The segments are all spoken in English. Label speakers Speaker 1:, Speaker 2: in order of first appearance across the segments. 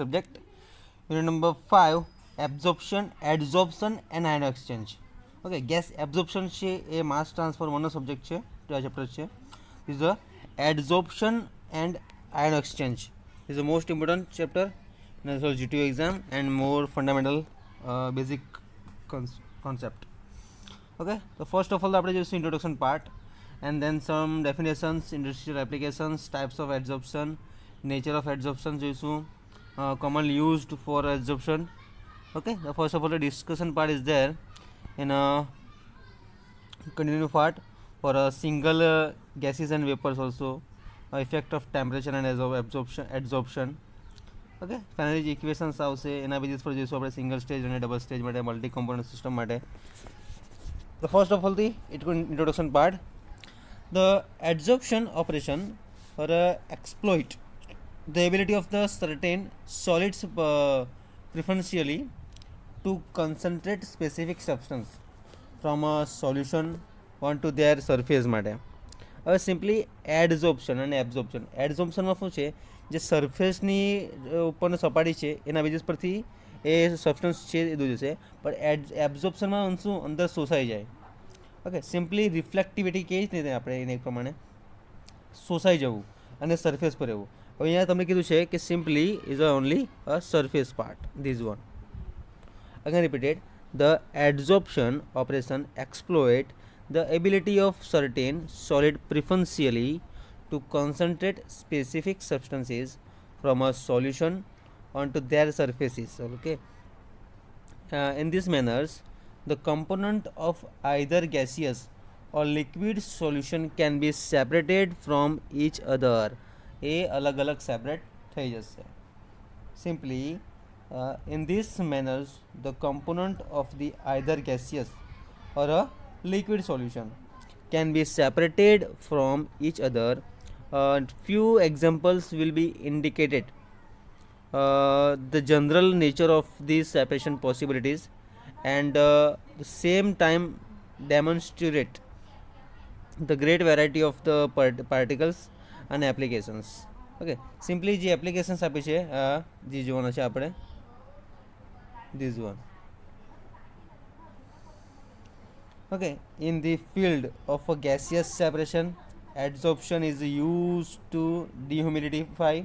Speaker 1: subject unit number 5 absorption adsorption and ion exchange okay gas absorption છે એ માસ ટ્રાન્સફરમાંનો subject છે આ ચેપ્ટર છે is a Adsorption and Ion Exchange. Is the most important chapter. in the GTU exam and more fundamental uh, basic concept okay so first of all the approach is introduction part and then some definitions industrial applications types of adsorption nature of adsorption જોઈશું uh, commonly used for adsorption okay the first of all the discussion part is there in a continue part for a single uh, gases and vapors also uh, effect of temperature and absor- absorption adsorption okay finally જે equations આવશે એના basis પર જોઈશું આપણે single stage અને double stage માટે multi component system માટે the first of all the it introduction part the adsorption operation or uh, exploit the ability of the certain solids uh, preferentially to concentrate specific substance from a solution onto their surface માટે. હવે simply adsorption અને એબ્ઝોપ્શન એડઝોપ્શનમાં શું છે? જે સરફેસની ઉપરની સપાટી છે એના બેઝિસ પરથી એ સબસ્ટન્સ છે એ દૂર જશે. પણ એડ એબ્ઝોપ્શનમાં શું અંદર શોષાઈ જાય. ઓકે સિમ્પલી રિફ્લેક્ટિવિટી કહીએ જ નહીં આપણે એને પ્રમાણે શોષાઈ જવું અને સરફેસ પર રહેવું? હવે અહીંયા તમને કીધું છે કે simply is a only a surface part this one again repeated the adsorption operation exploit the ability of certain solid preferentially to concentrate specific substances from a solution onto their surfaces okay uh, in these manners the component of either gaseous or liquid solution can be separated from each other એ અલગ અલગ separate થઈ જશે simply uh, in these manners the component of the either gaseous or a liquid solution can be separated from each other uh, few examples will be indicated uh, the general nature of these separation possibilities and uh, the same time demonstrate the great variety of the part- particles and applications okay simply જે applications આપી છે જે જોવાના છે આપણે these one okay in the field of a gaseous separation adsorption is used to dehumidify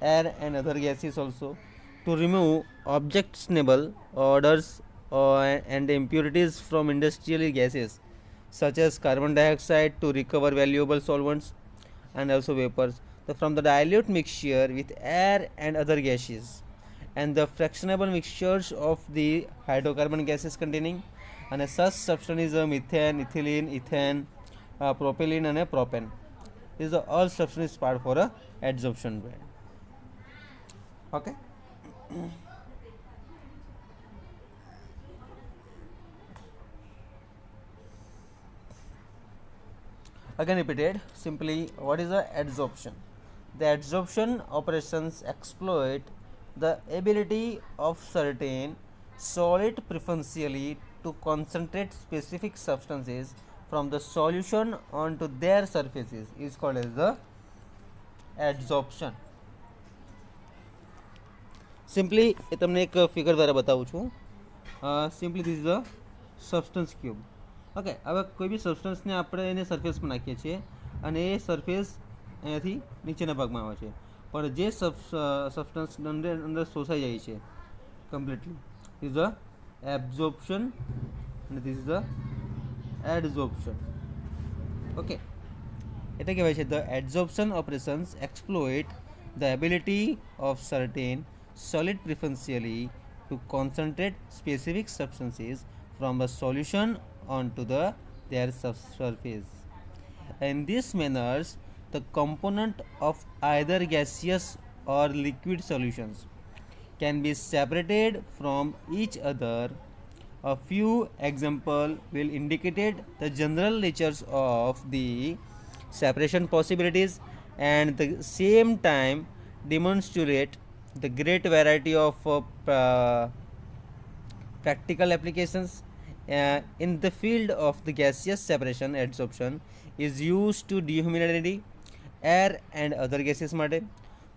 Speaker 1: air and other gases also to remove objectionable odors uh, and impurities from industrial gases such as carbon dioxide to recover valuable solvents and also vapors the, from the dilute mixture with air and other gases and the fractionable mixtures of the hydrocarbon gases containing અને such substance is a methane ethylene ethane uh, propylene and a propane. This is the all substance part for again repeated simply what is the adsorption the adsorption operations exploit the ability of certain solid preferentially to concentrate specific substances from the solution onto their surfaces is called as the adsorption simply એ તમને એક figure દ્વારા બતાવું છું simply this is the substance cube okay, હવે કોઈ બી સબસ્ટન્સને આપણે એને સરફેસ પર નાખીએ છીએ અને એ સરફેસ અહીંયાથી નીચેના ભાગમાં આવે છે. પણ જે સબસ્ટન્સ અંદર અંદર શોષાઈ જાય છે કમ્પ્લીટલી ઇઝ ધ એબ્ઝોપ્શન અને this is the adsorption okay, એટલે કહેવાય છે the adsorption operations exploit the ability of certain solid preferentially to concentrate specific substances from a solution onto the their sub- surface. In this manners, the component of either gaseous or liquid solutions can be separated from each other. A few example will indicate the general natures of the separation possibilities and the same time demonstrate the great variety of uh, practical applications uh, in the field of the gaseous separation adsorption is used to dehumidity air and other gases માટે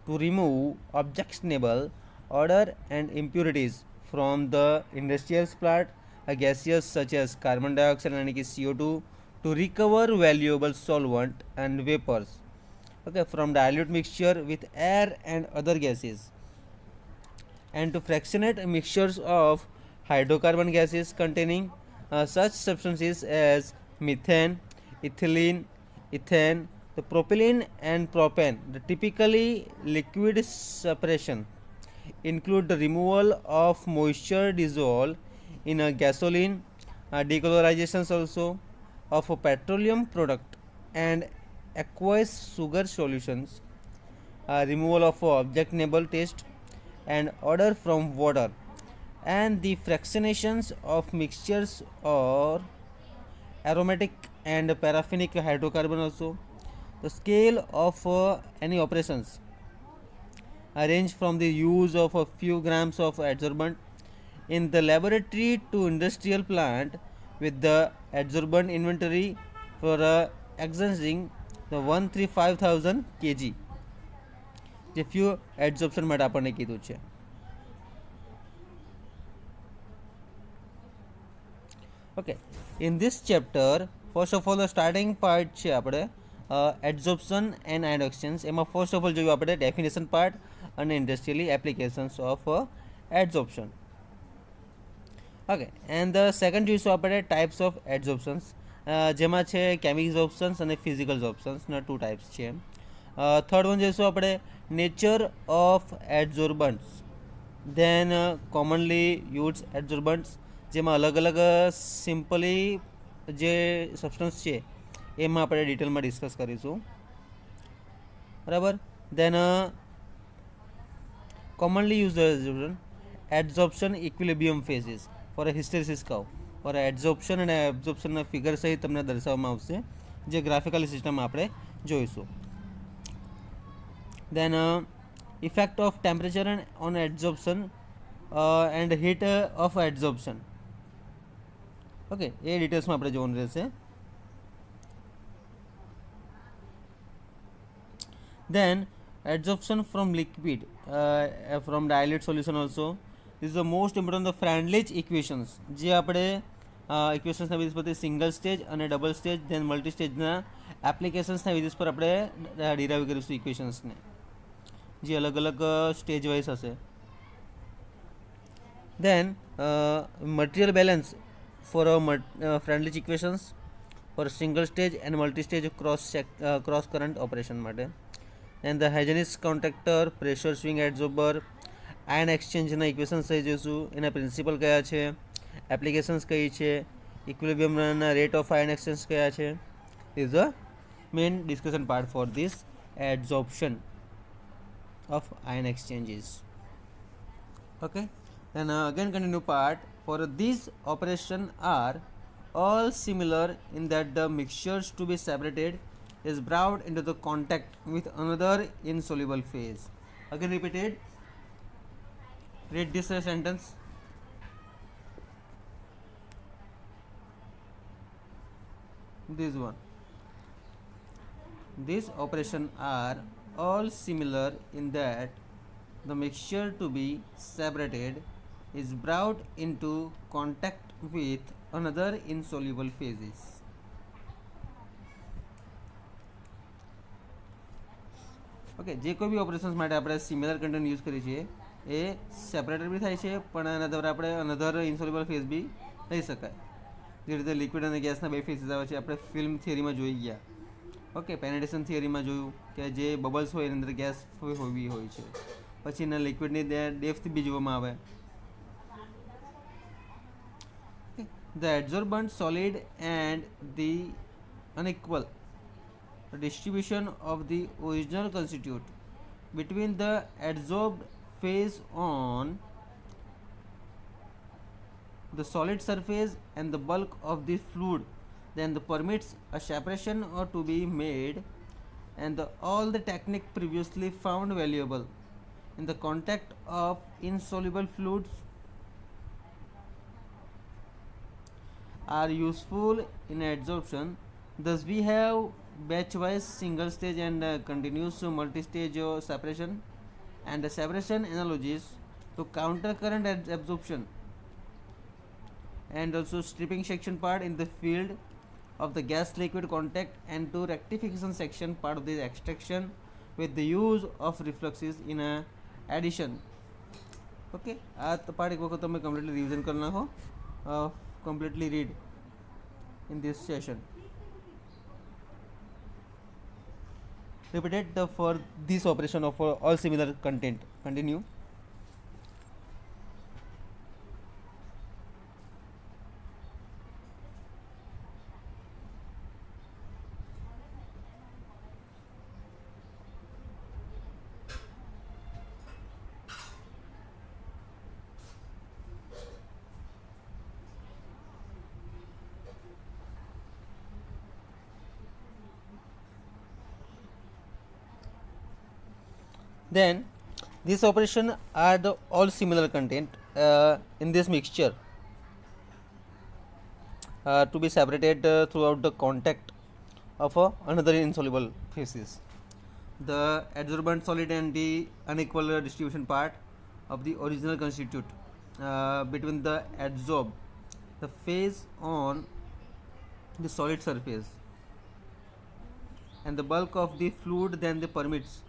Speaker 1: to remove objectionable odor and impurities from the industrial plant. Uh, gases such as carbon dioxide and CO2 to recover valuable solvent and vapors. Okay from dilute mixture with air and other gases. And to fractionate mixtures of hydrocarbon gases containing uh, such substances as methane, ethylene, ethane, the propylene and propane. The typically liquid separation include the removal of moisture dissolved in a gasoline, uh, decolorizations also of a petroleum product and aqueous sugar solutions, uh, removal of objectionable taste and odor from water and the fractionations of mixtures or aromatic and paraffinic hydrocarbon also the scale of uh, any operations range from the use of a few grams of adsorbent in the laboratory to industrial plant with the adsorbent inventory for uh, exhausting the 135,000 kg જે few adsorption માટે આપણને કીધું છે okay in this chapter first of all the starting part છે આપણે adsorption and ion exchange એમાં first of all જોયું આપણે ડેફિનેશન પાર્ટ અને ઇન્ડસ્ટ્રીયલી applications of adsorption okay and the second જોઈશું આપણે ટાઈપ્સ ઓફ એડઝોપ્શન્સ જેમાં છે કેમિકલ ઓપ્શન્સ અને ફિઝિકલ ઓપ્શન્સના ટુ ટાઈપ્સ છે થર્ડ વન જોઈશું આપણે nature of એડઝોર્બન્ટ્સ than commonly use એડઝોર્બન્ટ્સ જેમાં અલગ અલગ સિમ્પલી જે સબસ્ટન્સ છે, એમાં આપણે ડિટેલમાં ડિસ્કસ કરીશું. બરાબર? Then commonly use adsorption equilibrium phases for a hysteresis curve for adsorption અને એબ્ઝોપ્શનના ફિગર સહિત તમને દર્શાવવામાં આવશે, જે ગ્રાફિકલ સિસ્ટમ આપણે જોઈશું. Then effect of temperature and on adsorption and heat of adsorption. Okay એ ડિટેલ્સમાં આપણે જોવાનું રહેશે then adsorption from liquid uh, from dilute solution also this is the most important the Friendlich equations જે આપણે ઇક્વેશન્સના base પરથી સિંગલ સ્ટેજ અને double stage then multi સ્ટેજના એપ્લિકેશન્સના બેઝિસ પર આપણે ડિરાઈવ કરીશું ઇક્વેશન્સને જે અલગ અલગ સ્ટેજ વાઇઝ હશે દેન material balance for friendly equations for single stage and multi stage cross cross current operation માટે and the hygienic contractor pressure swing adsorber ion એક્સચેન્જના equations થઈ જઈશું એના પ્રિન્સિપલ કયા છે એપ્લિકેશન્સ કઈ છે ઇક્વિલિબિયમના રેટ ઓફ આયન એક્સચેન્જ કયા છે is the main discussion part for this adsorption of ion exchanges okay then uh, again continue part for these operation are all similar in that the mixtures to be separated is brought into the contact with another insoluble phase. Again repeated. Read this sentence. This one. These operation are all similar in that the mixture to be separated is brought into contact with another insoluble phases. Okay જે કોઈ બી operations માટે આપણે similar content use કરીએ છીએ, એ separator બી થાય છે, પણ એના દ્વારા આપણે અનધર ઇન્સોલ્યુબલ ફેઝ બી લઈ શકાય. જે રીતે લિક્વિડ અને ગેસના બે ફેઝીસ આવે છે, આપણે ફિલ્મ થિયરીમાં જોઈ ગયા. ઓકે પેનેટેશન થિયરીમાં જોયું કે જે બબલ્સ હોય એની અંદર ગેસ હોવી હોય છે. પછી એના લિક્વિડની ડેપ્થ બી જોવામાં આવે. The adsorbent solid and the unequal distribution of the original constituent between the adsorbed phase on the solid surface and the bulk of the fluid then the permits a separation or to be made and the, all the technique previously found valuable. In the contact of insoluble fluids are useful in adsorption. Thus we have batch wise single stage and uh, continuous multi stage uh, separation and separation analogies to counter current ad absorption and also stripping section part in the field of the gas liquid contact and to rectification section part of the extraction with the use of refluxes in a addition. Okay, uh, आज तो part एक वक्त तुम्हें completely completely read in this session. Repeated the uh, for this operation of uh, all similar content. Continue. Then this operation are the all similar content uh, in this mixture uh, to be separated uh, throughout the contact of uh, another insoluble phases the adsorbent solid and the unequal distribution part of the original constitute uh, between the adsorb the phase on the solid surface and the bulk of the fluid then the permits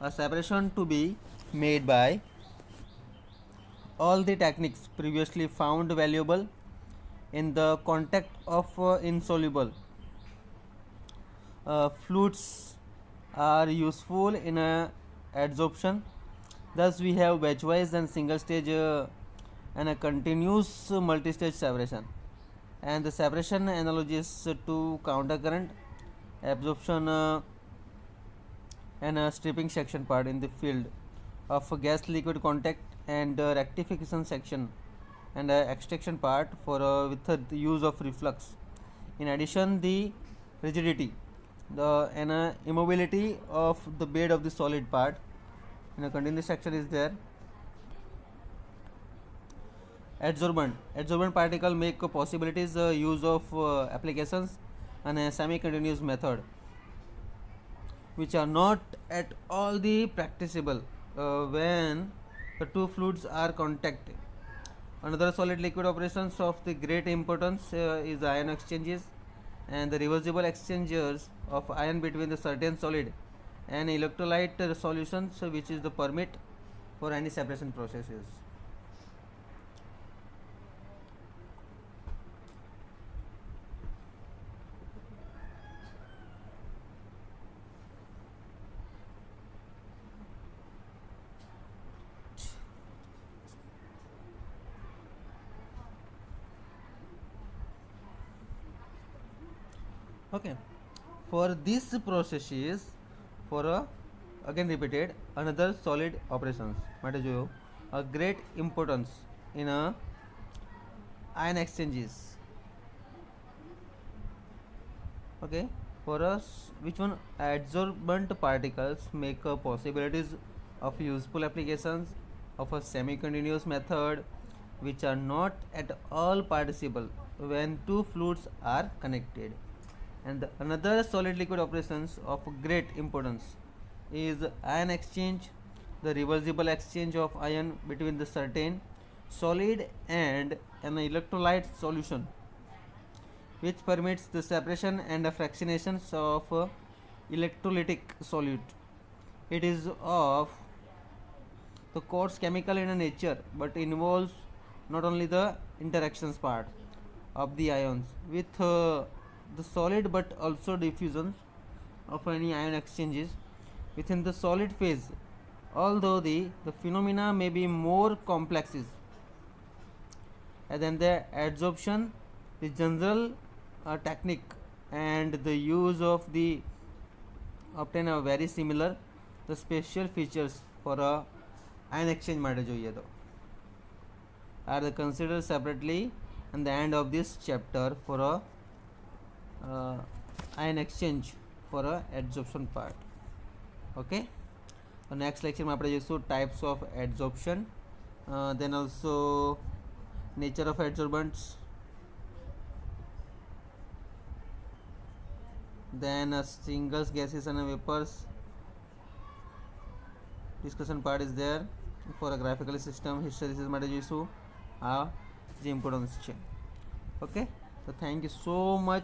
Speaker 1: a separation to be made by all the techniques previously found valuable in the contact of uh, insoluble. Uh, fluids are useful in a adsorption. Thus we have batch-wise and single stage uh, and a continuous multi-stage separation. And the separation analogies to counter current absorption uh, and a stripping section part in the field of gas liquid contact and uh, rectification section and uh, extraction part for uh, with the use of reflux. In addition the rigidity the and immobility of the bed of the solid part in a continuous section is there. Adsorbent adsorbent particle make possibilities uh, use of applications and a semi continuous method which are not at all the practicable uh, when the two fluids are contacting. Another solid liquid operations of the great importance uh, is ion exchanges and the reversible exchanges of ion between the certain solid and electrolyte solutions which is the permit for any separation processes. okay for this processes for a again repeated another solid operations માટે જોયો a great importance in a ion exchanges okay for us which one adsorbent particles make uh, possibilities of useful applications of a semi-continuous method which are not at all participle when two fluids are connected and another solid liquid operations of great importance is ion exchange the reversible exchange of ion between the certain solid and an electrolyte solution which permits the separation and the fractionations of electrolytic solute. It is of the course chemical in nature but involves not only the interactions part of the ions with uh, the solid but also diffusions of any ion exchanges within the solid phase although the, the phenomena may be more complexes and then the adsorption the general uh, technique and the use of the obtain a very similar the special features for a ion exchange માટે જોઈએ તો are the considered separately and the end of this chapter for a uh, ion exchange for a adsorption part okay so next lecture માં આપણે જોઈશું types of adsorption uh, then also nature of adsorbents then uh, singles gases and vapors discussion part is there for a graphical system hysteresis માટે જોઈશું આ જે importance છે okay તો thank you so much